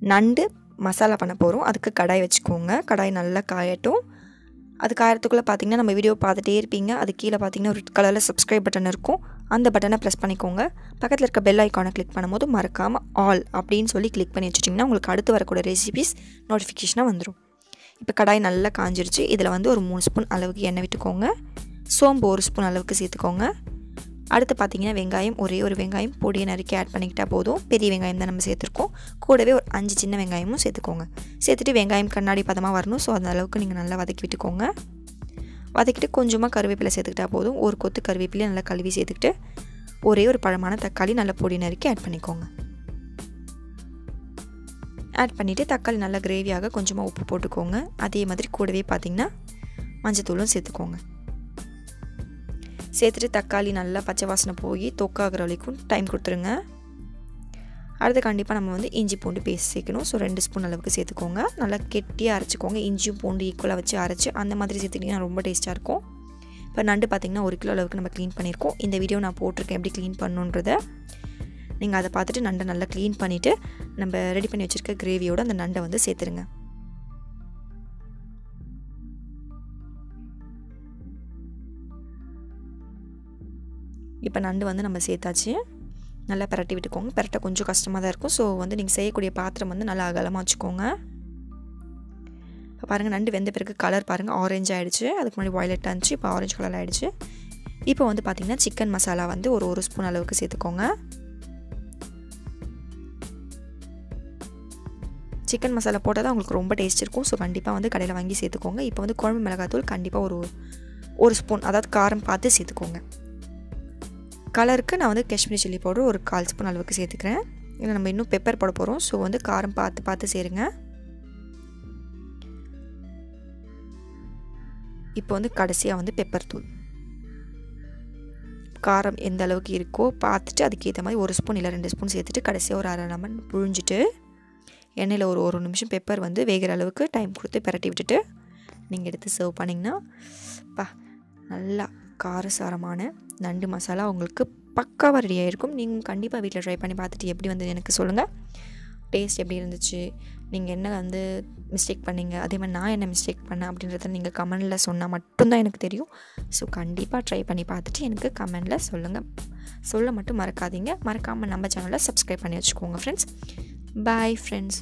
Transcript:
நண்டு மசாலா பண்ண போகிறோம் அதுக்கு கடாய் வச்சுக்கோங்க. கடாய் நல்லா காயட்டும். அது காயறதுக்குள்ளே பார்த்தீங்கன்னா நம்ம வீடியோ பார்த்துட்டே இருப்பீங்க. அது கீழே பார்த்தீங்கன்னா ஒரு கலரில் சப்ஸ்கிரைப் பட்டன் இருக்கும். அந்த பட்டனை ப்ரெஸ் பண்ணிக்கோங்க. பக்கத்தில் இருக்க பெல் ஐக்கானை கிளிக் பண்ணும்போது மறக்காமல் ஆல் அப்படின்னு சொல்லி கிளிக் பண்ணி வச்சுட்டிங்கன்னா உங்களுக்கு அடுத்து வரக்கூடிய ரெசிபிஸ் நோட்டிஃபிகேஷனாக வந்துடும் இப்போ கடாய் நல்லா காஞ்சிருச்சு. இதில் வந்து ஒரு மூணு ஸ்பூன் அளவுக்கு எண்ணெய் விட்டுக்கோங்க. சோம்பு ஒரு ஸ்பூன் அளவுக்கு சேர்த்துக்கோங்க. அடுத்து பார்த்தீங்கன்னா வெங்காயம் ஒரே ஒரு வெங்காயம் பொடியை நறுக்கி ஆட் பண்ணிக்கிட்டால் போதும். பெரிய வெங்காயம் தான் நம்ம சேர்த்துருக்கோம். கூடவே ஒரு அஞ்சு சின்ன வெங்காயமும் சேர்த்துக்கோங்க. சேர்த்துட்டு வெங்காயம் கண்ணாடி பதமாக வரணும். ஸோ அந்த அளவுக்கு நீங்கள் நல்லா வதக்கி விட்டுக்கோங்க. வதக்கிட்டு கொஞ்சமாக கருவேப்பிலை சேர்த்துக்கிட்டா போதும். ஒரு கொத்து கருவேப்பிலையை நல்லா கழுவி சேர்த்துக்கிட்டு ஒரே ஒரு பழமான தக்காளி நல்லா பொடி நறுக்கி ஆட் பண்ணிக்கோங்க. ஆட் பண்ணிவிட்டு தக்காளி நல்லா கிரேவியாக கொஞ்சமாக உப்பு போட்டுக்கோங்க. அதே மாதிரி கூடவே பார்த்திங்கன்னா மஞ்சத்தூளும் சேர்த்துக்கோங்க. சேர்த்துட்டு தக்காளி நல்லா பச்சை வாசனை போய் தொக்காகிற வரைக்கும் டைம் கொடுத்துருங்க. அடுத்து கண்டிப்பாக நம்ம வந்து இஞ்சி பூண்டு பேஸ்ட் சேர்க்கணும். ஸோ ரெண்டு ஸ்பூன் அளவுக்கு சேர்த்துக்கோங்க. நல்லா கெட்டியாக அரைச்சிக்கோங்க. இஞ்சியும் பூண்டு ஈக்குவலாக வச்சு அரைச்சி அந்த மாதிரி சேர்த்துக்கிட்டிங்கன்னா ரொம்ப டேஸ்ட்டாக இருக்கும். இப்போ நண்டு பார்த்திங்கன்னா ஒரு கிலோ அளவுக்கு நம்ம க்ளீன் பண்ணியிருக்கோம். இந்த வீடியோ நான் போட்டிருக்கேன் எப்படி க்ளீன் பண்ணுன்றத. நீங்கள் அதை பார்த்துட்டு நண்டை நல்லா க்ளீன் பண்ணிவிட்டு நம்ம ரெடி பண்ணி வச்சுருக்க கிரேவியோட அந்த நண்டை வந்து சேர்த்துருங்க. இப்போ நண்டு வந்து நம்ம சேர்த்தாச்சு. நல்லா பரட்டி விட்டுக்கோங்க. பரட்ட கொஞ்சம் கஷ்டமாக தான் இருக்கும். ஸோ வந்து நீங்கள் செய்யக்கூடிய பாத்திரம் வந்து நல்லா அகலமாக வச்சுக்கோங்க. இப்போ பாருங்கள் நண்டு வெந்த பிறகு கலர் பாருங்கள் ஆரஞ்சு ஆகிடுச்சு அதுக்கு முன்னாடி வாய்லெட்டாக இருந்துச்சு இப்போ ஆரஞ்சு கலர் ஆகிடுச்சு இப்போ வந்து பார்த்திங்கன்னா சிக்கன் மசாலா வந்து ஒரு ஒரு ஸ்பூன் அளவுக்கு சேர்த்துக்கோங்க. சிக்கன் மசாலா போட்டால் தான் உங்களுக்கு ரொம்ப டேஸ்ட் இருக்கும். ஸோ கண்டிப்பாக வந்து கடையில் வாங்கி சேர்த்துக்கோங்க. இப்போ வந்து குழம்பு மிளகாத்தூள் கண்டிப்பாக ஒரு ஒரு ஸ்பூன் அதாவது காரம் பார்த்து சேர்த்துக்கோங்க. கலருக்கு நான் வந்து காஷ்மீரி சில்லி பவுடர் ஒரு கால் ஸ்பூன் அளவுக்கு சேர்த்துக்கிறேன். இல்லை நம்ம இன்னும் பெப்பர் போட போகிறோம் ஸோ வந்து காரம் பார்த்து பார்த்து சேருங்க. இப்போ வந்து கடைசியாக வந்து பெப்பர் தூள். காரம் எந்த அளவுக்கு இருக்கோ பார்த்துட்டு அதுக்கேற்ற மாதிரி ஒரு ஸ்பூன் இல்லை ரெண்டு ஸ்பூன் சேர்த்துட்டு கடைசியாக ஒரு அரை லெமன் புழிஞ்சிட்டு எண்ணெயில் ஒரு ஒரு நிமிஷம் பெப்பர் வந்து வேகிற அளவுக்கு டைம் கொடுத்து பிரட்டி விட்டுட்டு நீங்கள் எடுத்து சர்வ் பண்ணிங்கன்னா பா நல்லா காரசாரமான நண்டு மசாலா உங்களுக்கு பக்காவாக ரெடியாக இருக்கும். நீங்கள் கண்டிப்பாக வீட்டில் ட்ரை பண்ணி பார்த்துட்டு எப்படி வந்து எனக்கு சொல்லுங்கள் டேஸ்ட் எப்படி இருந்துச்சு? நீங்கள் என்ன வந்து மிஸ்டேக் பண்ணீங்க? அதே மாதிரி நான் என்ன மிஸ்டேக் பண்ணேன் அப்படின்றத நீங்கள் கமெண்டில் சொன்னால் மட்டும்தான் எனக்கு தெரியும். ஸோ கண்டிப்பாக ட்ரை பண்ணி பார்த்துட்டு எனக்கு கமெண்டில் சொல்லுங்கள் சொல்ல மட்டும் மறக்காதீங்க. மறக்காமல் நம்ம சேனலை சப்ஸ்கிரைப் பண்ணி வச்சுக்கோங்க ஃப்ரெண்ட்ஸ் பாய் ஃப்ரெண்ட்ஸ்